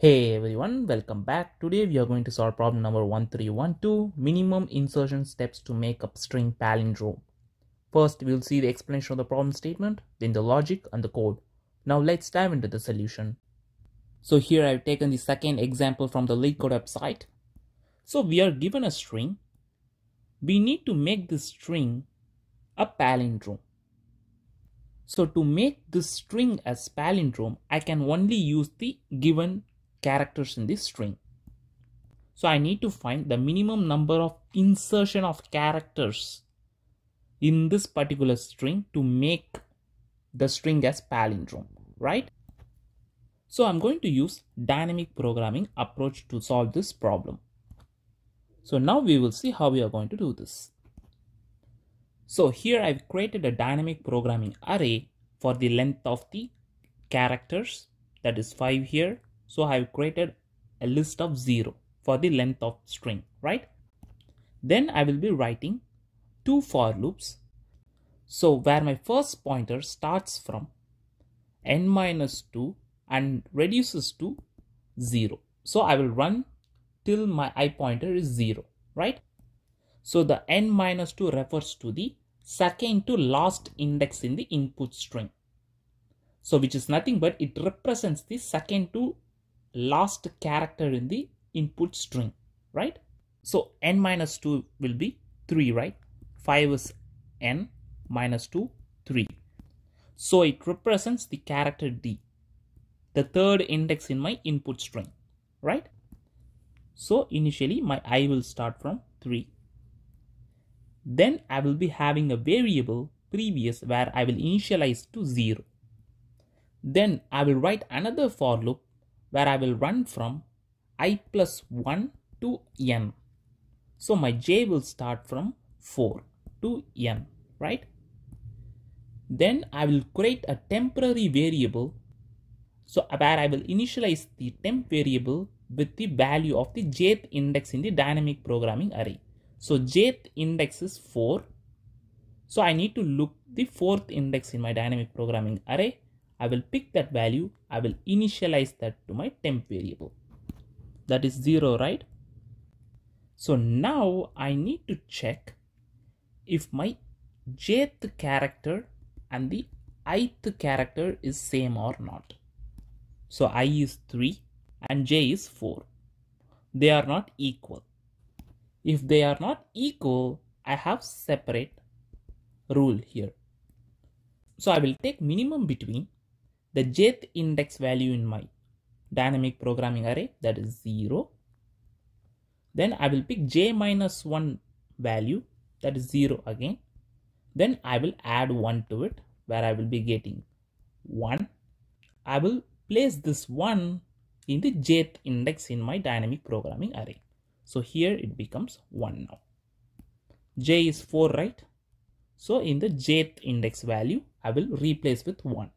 Hey everyone, welcome back. Today we are going to solve problem number 1312, minimum insertion steps to make up string palindrome. First, we'll see the explanation of the problem statement, then the logic and the code. Now let's dive into the solution. So here I've taken the second example from the LeetCode website. So we are given a string. We need to make this string a palindrome. So to make this string as palindrome, I can only use the given characters in this string. So I need to find the minimum number of insertion of characters in this particular string to make the string as palindrome, right? So I'm going to use dynamic programming approach to solve this problem. So now we will see how we are going to do this. So here I've created a dynamic programming array for the length of the characters that is 5 here so I've created a list of 0 for the length of string, right? Then I will be writing two for loops. So where my first pointer starts from n minus 2 and reduces to 0. So I will run till my i pointer is 0, right? So the n minus 2 refers to the second to last index in the input string. So which is nothing but it represents the second to last character in the input string, right? So n minus 2 will be 3, right? 5 is n minus 2, 3. So it represents the character D, the third index in my input string, right? So initially my i will start from 3. Then I will be having a variable previous where I will initialize to 0. Then I will write another for loop where I will run from i plus 1 to n. So my j will start from 4 to n, right? Then I will create a temporary variable. So where I will initialize the temp variable with the value of the jth index in the dynamic programming array. So jth index is 4. So I need to look the fourth index in my dynamic programming array I will pick that value. I will initialize that to my temp variable. That is 0, right? So now I need to check if my jth character and the ith character is same or not. So i is 3 and j is 4. They are not equal. If they are not equal, I have separate rule here. So I will take minimum between the jth index value in my dynamic programming array that is 0 then I will pick j minus 1 value that is 0 again. Then I will add 1 to it where I will be getting 1 I will place this 1 in the jth index in my dynamic programming array. So here it becomes 1 now. J is 4 right? So in the jth index value I will replace with 1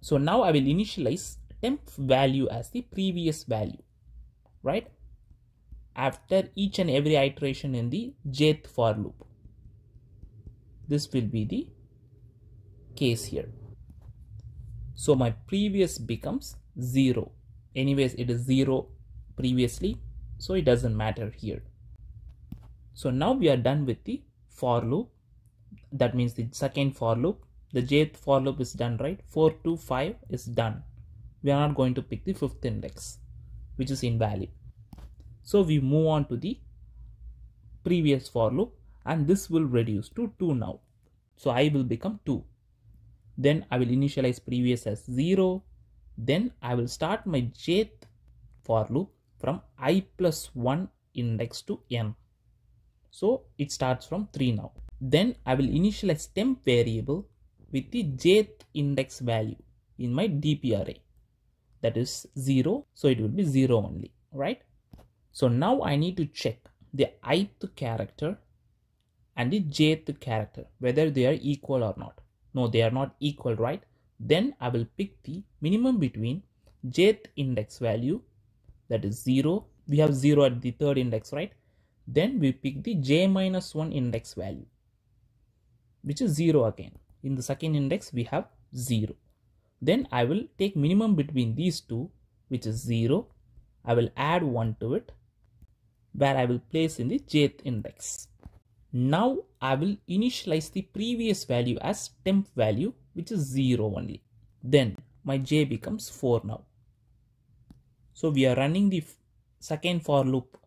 so now I will initialize temp value as the previous value, right? After each and every iteration in the jth for loop. This will be the case here. So my previous becomes 0. Anyways, it is 0 previously, so it doesn't matter here. So now we are done with the for loop. That means the second for loop the jth for loop is done right? 4 to 5 is done. We are not going to pick the fifth index which is invalid. So we move on to the previous for loop and this will reduce to 2 now. So i will become 2 then i will initialize previous as 0 then i will start my jth for loop from i plus 1 index to n. So it starts from 3 now. Then i will initialize temp variable with the jth index value in my dp array that is 0 so it will be 0 only right? So now i need to check the ith character and the jth character whether they are equal or not. No they are not equal right? Then i will pick the minimum between jth index value that is 0 we have 0 at the third index right? Then we pick the j minus 1 index value which is 0 again in the second index we have 0 then I will take minimum between these two which is 0. I will add 1 to it where I will place in the jth index. Now I will initialize the previous value as temp value which is 0 only. Then my j becomes 4 now. So we are running the second for loop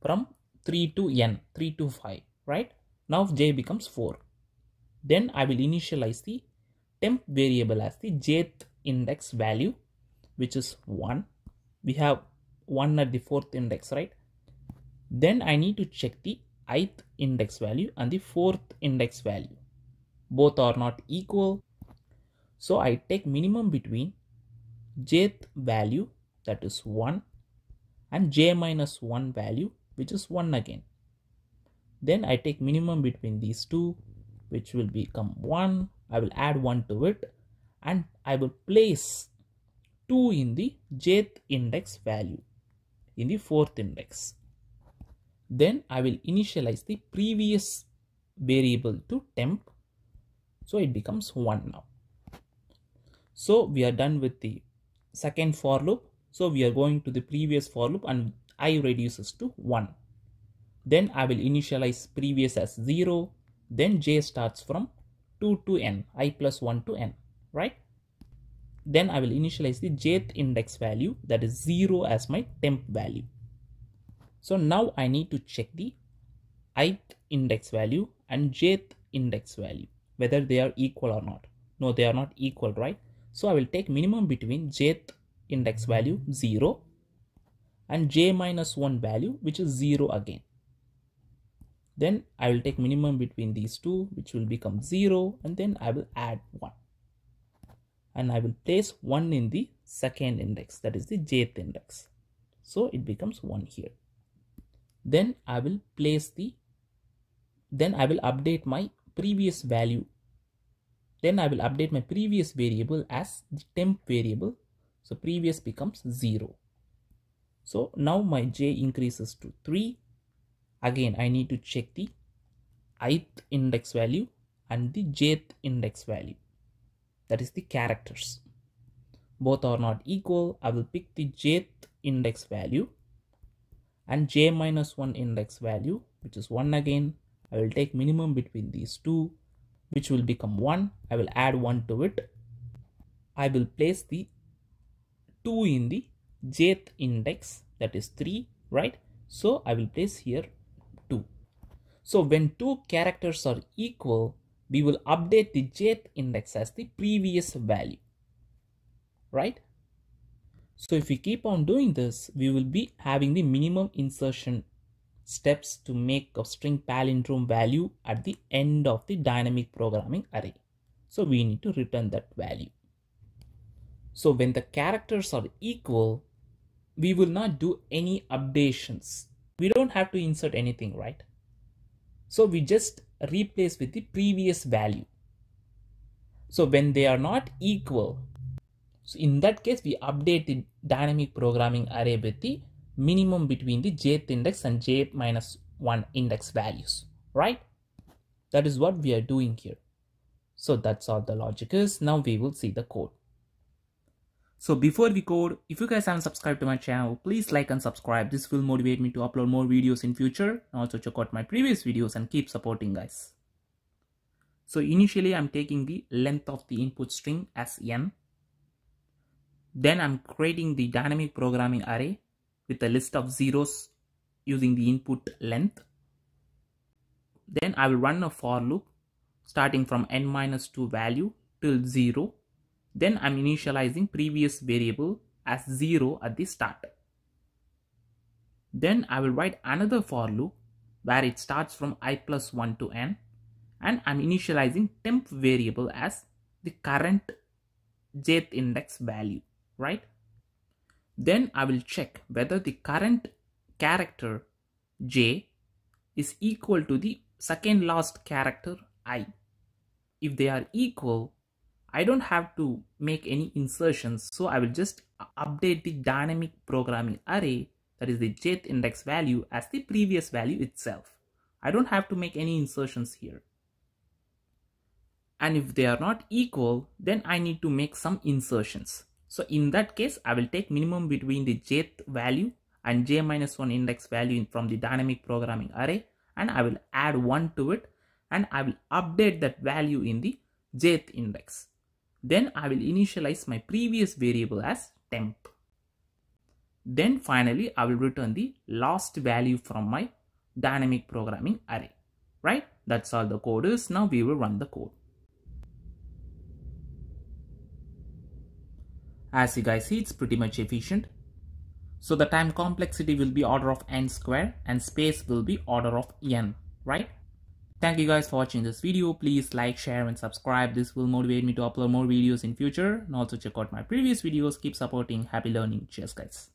from 3 to n, 3 to 5, right? Now j becomes 4. Then I will initialize the temp variable as the jth index value, which is 1. We have 1 at the fourth index, right? Then I need to check the ith index value and the fourth index value. Both are not equal. So I take minimum between jth value that is 1 and j minus 1 value which is 1 again. Then I take minimum between these two which will become 1. I will add 1 to it and I will place 2 in the jth index value in the fourth index. Then I will initialize the previous variable to temp. So it becomes 1 now. So we are done with the second for loop. So we are going to the previous for loop and i reduces to 1. Then I will initialize previous as 0. Then j starts from 2 to n, i plus 1 to n, right? Then I will initialize the jth index value that is 0 as my temp value. So now I need to check the ith index value and jth index value, whether they are equal or not. No, they are not equal, right? So I will take minimum between jth index value 0 and j minus 1 value which is 0 again. Then I will take minimum between these two which will become 0 and then I will add 1. And I will place 1 in the second index that is the jth index. So it becomes 1 here. Then I will place the then I will update my previous value. Then I will update my previous variable as the temp variable. So previous becomes 0. So now my j increases to 3. Again, I need to check the ith index value and the jth index value. That is the characters. Both are not equal. I will pick the jth index value and j minus 1 index value which is 1 again. I will take minimum between these two which will become 1. I will add 1 to it. I will place the 2 in the jth index that is 3 right so i will place here 2 so when two characters are equal we will update the jth index as the previous value right so if we keep on doing this we will be having the minimum insertion steps to make a string palindrome value at the end of the dynamic programming array so we need to return that value so when the characters are equal, we will not do any updations. We don't have to insert anything, right? So we just replace with the previous value. So when they are not equal, so in that case, we update the dynamic programming array with the minimum between the jth index and j minus 1 index values, right? That is what we are doing here. So that's all the logic is. Now we will see the code. So before we code, if you guys haven't subscribed to my channel, please like and subscribe. This will motivate me to upload more videos in future. Also check out my previous videos and keep supporting guys. So initially I'm taking the length of the input string as n. Then I'm creating the dynamic programming array with a list of zeros using the input length. Then I will run a for loop starting from n minus 2 value till 0 then I'm initializing previous variable as 0 at the start. Then I will write another for loop where it starts from i plus 1 to n and I'm initializing temp variable as the current jth index value, right? Then I will check whether the current character j is equal to the second last character i. If they are equal, I don't have to make any insertions. So I will just update the dynamic programming array that is the jth index value as the previous value itself. I don't have to make any insertions here. And if they are not equal, then I need to make some insertions. So in that case, I will take minimum between the jth value and j minus 1 index value from the dynamic programming array and I will add 1 to it and I will update that value in the jth index. Then I will initialize my previous variable as temp. Then finally, I will return the last value from my dynamic programming array, right? That's all the code is. Now we will run the code. As you guys see, it's pretty much efficient. So the time complexity will be order of n square and space will be order of n, right? Thank you guys for watching this video. Please like, share and subscribe. This will motivate me to upload more videos in future. And also check out my previous videos. Keep supporting. Happy learning. Cheers guys.